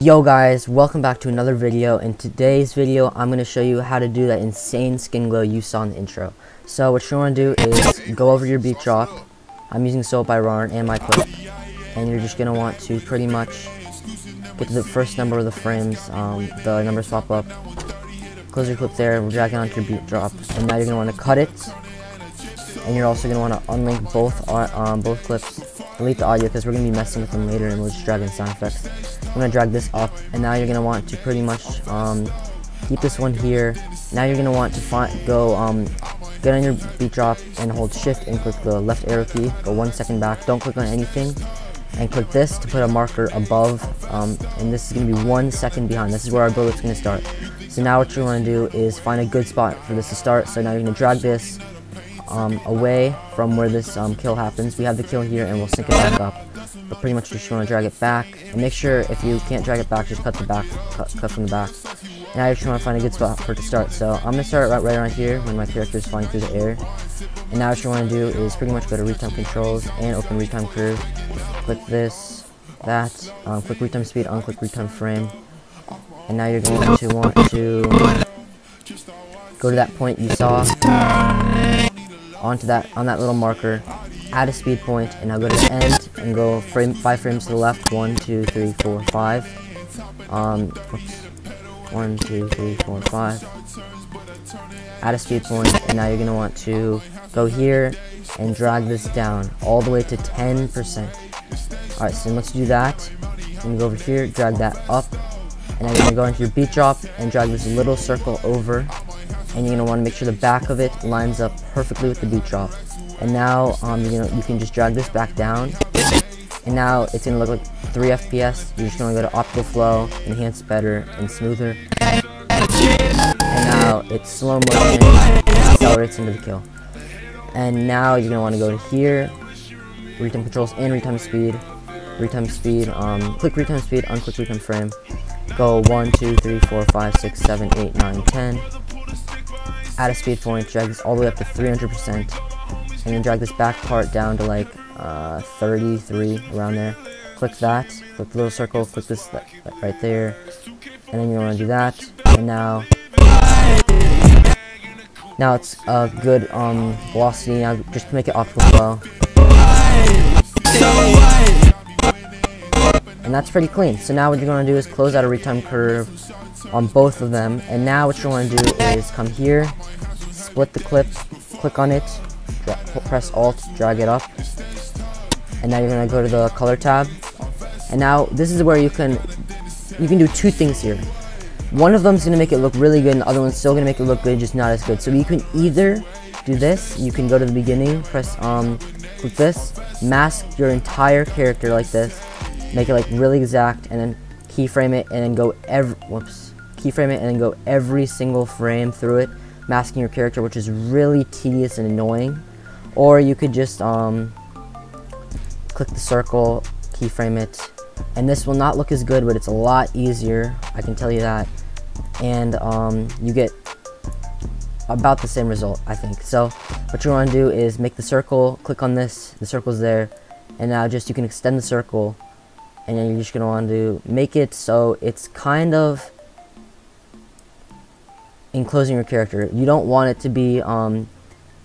Yo guys, welcome back to another video. In today's video, I'm going to show you how to do that insane skin glow you saw in the intro. So what you want to do is go over your beat drop. I'm using Soap by Ron and my clip. And you're just going to want to pretty much get to the first number of the frames. Um, the numbers pop up. Close your clip there, drag it onto your beat drop. And now you're going to want to cut it. And you're also going to want to unlink both, uh, um, both clips. Delete the audio because we're going to be messing with them later and we'll just drag in sound effects. I'm going to drag this up. And now you're going to want to pretty much um, keep this one here. Now you're going to want to find, go um, get on your beat drop and hold shift and click the left arrow key. Go one second back. Don't click on anything. And click this to put a marker above. Um, and this is going to be one second behind. This is where our bullet's going to start. So now what you want to do is find a good spot for this to start. So now you're going to drag this um, away from where this um, kill happens. We have the kill here and we'll sync it back up. But pretty much just want to drag it back. And make sure if you can't drag it back, just cut the back, cut, cut from the back. Now you just want to find a good spot for it to start. So I'm going to start right, right around here when my character is flying through the air. And now what you want to do is pretty much go to retime controls and open retime curve. Click this, that, um, click retime speed, unclick retime frame. And now you're going to want to go to that point you saw onto that on that little marker, add a speed point, and now go to the end and go frame five frames to the left. One, two, three, four, five. Um, oops. One, two, three, four, five. Add a speed point, and now you're gonna want to go here and drag this down all the way to 10%. Alright, so let's do that, you go over here, drag that up, and then you're gonna go into your beat drop and drag this little circle over and you're gonna want to make sure the back of it lines up perfectly with the beat drop. And now um, you know you can just drag this back down, and now it's gonna look like 3 FPS. You're just gonna go to optical flow, enhance better and smoother, and now it's slow motion, accelerates into the kill. And now you're gonna want to go to here, retime controls and retime speed, retime speed. Um, click retime speed, unclick retime frame. Go 1, 2, 3, 4, 5, 6, 7, 8, 9, 10 add a speed point, drag this all the way up to 300%, and then drag this back part down to like uh, 33, around there. Click that, click the little circle, click this right there, and then you want to do that, and now, now it's a good um, velocity, now just to make it optical flow. And that's pretty clean. So now what you're going to do is close out a retime curve on both of them. And now what you want to do is come here, split the clip, click on it, press Alt, drag it up. And now you're going to go to the color tab. And now this is where you can you can do two things here. One of them is going to make it look really good and the other one's still going to make it look good, just not as good. So you can either do this, you can go to the beginning, press um, click this, mask your entire character like this, make it like really exact, and then keyframe it, and then go every, whoops, keyframe it and then go every single frame through it, masking your character, which is really tedious and annoying. Or you could just um, click the circle, keyframe it, and this will not look as good, but it's a lot easier, I can tell you that. And um, you get about the same result, I think. So what you want to do is make the circle, click on this, the circle's there, and now just you can extend the circle, and then you're just going to want to make it so it's kind of enclosing your character. You don't want it to be um,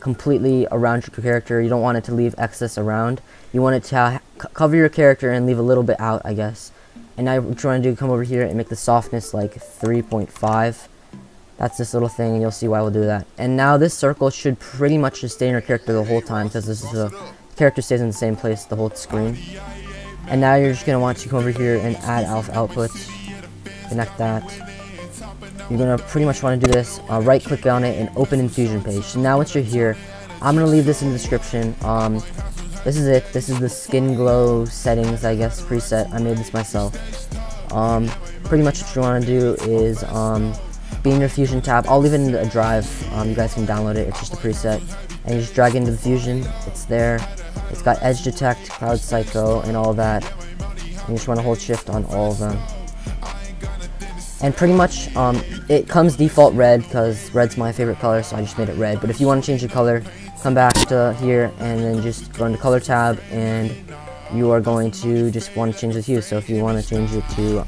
completely around your character. You don't want it to leave excess around. You want it to cover your character and leave a little bit out, I guess. And now what you're trying to do, come over here and make the softness like 3.5. That's this little thing, and you'll see why we'll do that. And now this circle should pretty much just stay in your character the whole time, because this is character stays in the same place the whole screen. And now you're just going to want to come over here and add alpha outputs. Connect that you're going to pretty much want to do this, uh, right click on it and open in Fusion page. Now once you're here, I'm going to leave this in the description. Um, this is it. This is the skin glow settings, I guess, preset. I made this myself. Um, pretty much what you want to do is um, be in your Fusion tab. I'll leave it in a drive. Um, you guys can download it. It's just a preset. And you just drag into the Fusion. It's there. It's got Edge Detect, Cloud Cycle, and all that. And you just want to hold shift on all of them and pretty much um, it comes default red because red's my favorite color so I just made it red but if you want to change the color come back to here and then just go into color tab and you are going to just want to change the hue. So if you want to change it to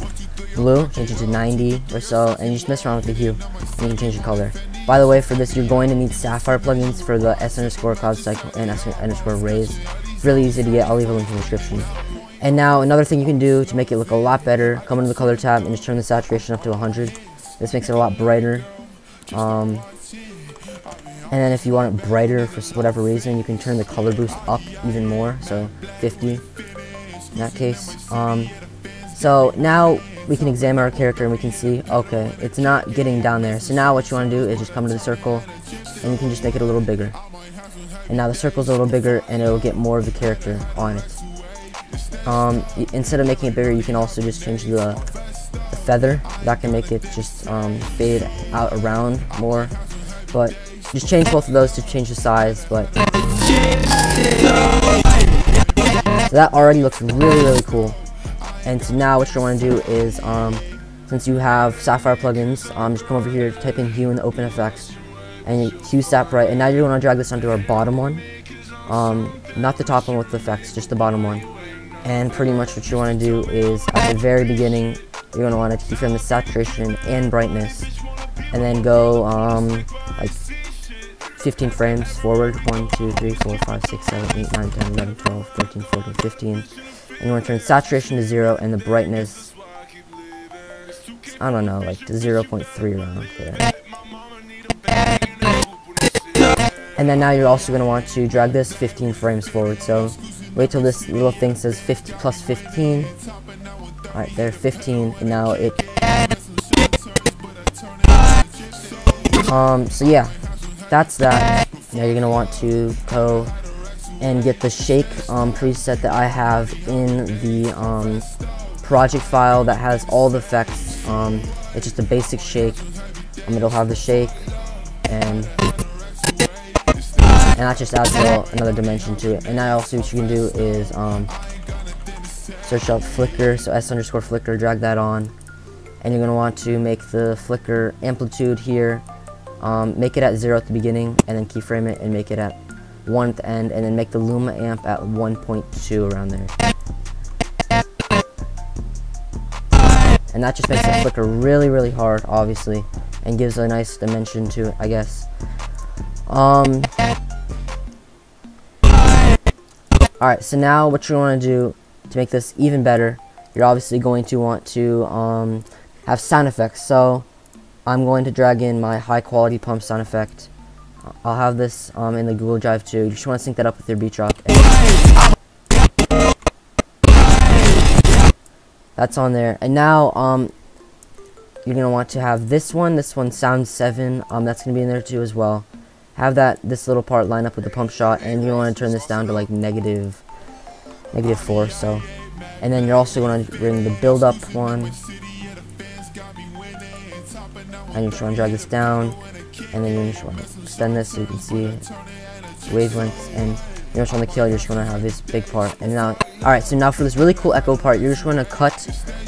blue, change it to 90 or so, and you just mess around with the hue, and you can change the color. By the way, for this, you're going to need Sapphire plugins for the S underscore cloud cycle and S underscore rays. It's really easy to get. I'll leave a link in the description. And now another thing you can do to make it look a lot better, come into the color tab and just turn the saturation up to 100. This makes it a lot brighter. Um, and then if you want it brighter for whatever reason, you can turn the color boost up even more, so 50 in that case. Um, so now we can examine our character and we can see, okay, it's not getting down there. So now what you want to do is just come to the circle and you can just make it a little bigger. And now the circle's a little bigger and it'll get more of the character on it. Um, instead of making it bigger, you can also just change the, the feather. That can make it just um, fade out around more. But just change both of those to change the size. But so that already looks really, really cool. And so now what you want to do is, um, since you have Sapphire plugins, um, just come over here, type in hue in the open effects, and hue sat bright. And now you're going to drag this onto our bottom one. Um, not the top one with the effects, just the bottom one. And pretty much what you want to do is, at the very beginning, you're going to want to keyframe the saturation and brightness. And then go, um, like 15 frames forward 1 2 3 4 5 6 7 8 9 10 11 12 13 14 15 and you want to turn saturation to 0 and the brightness, I don't know, like to 0.3 around. And then now you're also going to want to drag this 15 frames forward, so wait till this little thing says 50 plus 15. Alright, there, 15, and now it... Um, so yeah, that's that. Now you're to want to go and get the shake um, preset that I have in the um, project file that has all the effects. Um, it's just a basic shake. Um, it'll have the shake and and that just adds another dimension to it. And now also what you can do is um, search up flicker, so s underscore flicker, drag that on, and you're gonna want to make the flicker amplitude here, um, make it at zero at the beginning, and then keyframe it and make it at one at the end, and then make the Luma amp at 1.2 around there. And that just makes the flicker really, really hard, obviously, and gives a nice dimension to it, I guess. Um. Alright, so now what you want to do to make this even better, you're obviously going to want to um, have sound effects. So I'm going to drag in my high quality pump sound effect I'll have this um, in the Google Drive too. You just want to sync that up with your beat drop. That's on there. And now um, you're going to want to have this one. This one, Sound 7. Um, that's going to be in there too as well. Have that this little part line up with the pump shot. And you want to turn this down to like negative, negative 4. So, And then you're also going to bring the build up one. And you just want to drag this down and then you just want to extend this so you can see wavelengths and you just want to kill, You're just want to have this big part. And now, alright, so now for this really cool echo part, you're just going to cut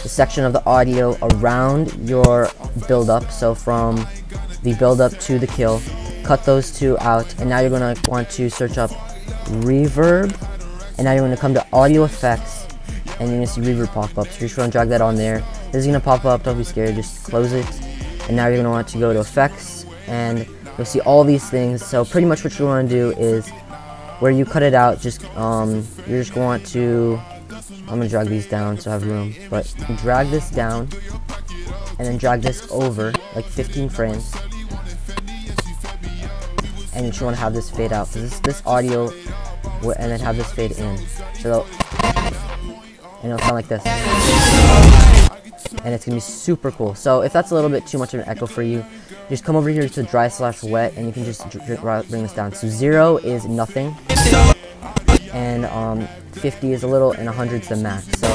the section of the audio around your build up. So from the build up to the kill, cut those two out. And now you're going to want to search up reverb. And now you're going to come to audio effects and you're going to see reverb pop up. So you're just going to drag that on there. This is going to pop up, don't be scared, just close it. And now you're going to want to go to effects and you'll see all these things. So pretty much what you want to do is where you cut it out, just um, you're just going to I'm going to drag these down so I have room, but drag this down and then drag this over like 15 frames. And you want to have this fade out. So this, this audio, and then have this fade in. So, and it'll sound like this and it's gonna be super cool. So if that's a little bit too much of an echo for you, just come over here to dry slash wet, and you can just bring this down. So zero is nothing, and um, 50 is a little, and 100 is the max. So,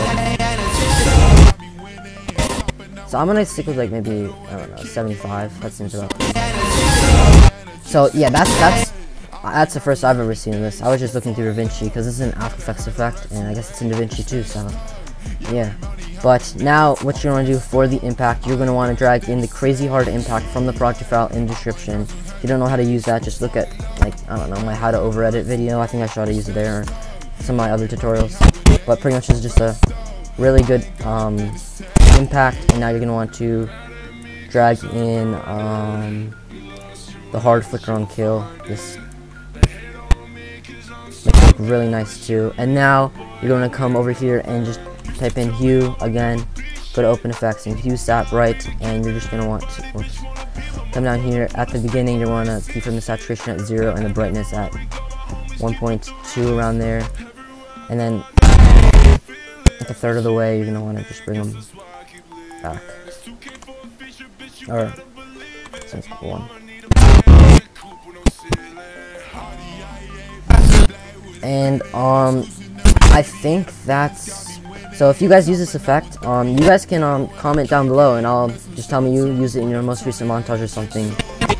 so I'm gonna stick with like maybe I don't know 75. That seems about. So yeah, that's that's that's the first I've ever seen this. I was just looking through DaVinci because this is an After Effects effect, and I guess it's in DaVinci too. So yeah. But now what you're going to do for the impact, you're going to want to drag in the crazy hard impact from the project file in description. If you don't know how to use that, just look at like I don't know, my how to over edit video. I think I should to use it there, or some of my other tutorials. But pretty much is just a really good um, impact, and now you're gonna want to drag in um, the hard flicker on kill. This makes it look really nice too. And now you're gonna come over here and just type in hue again. Go to open effects and hue sat bright, and you're just gonna want to oops, come down here at the beginning. You want to keyframe the saturation at zero and the brightness at 1.2 around there, and then like a third of the way, you're gonna want to just bring them back. Or since one. And um, I think that's so. If you guys use this effect, um, you guys can um comment down below, and I'll just tell me you use it in your most recent montage or something,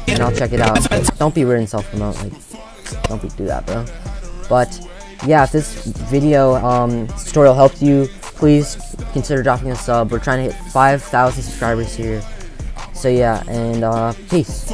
and I'll check it out. But don't be weird and self-promote, like don't be do that, bro. But yeah, if this video um, tutorial helped you, please consider dropping a sub. We're trying to hit 5,000 subscribers here. So yeah, and uh, peace.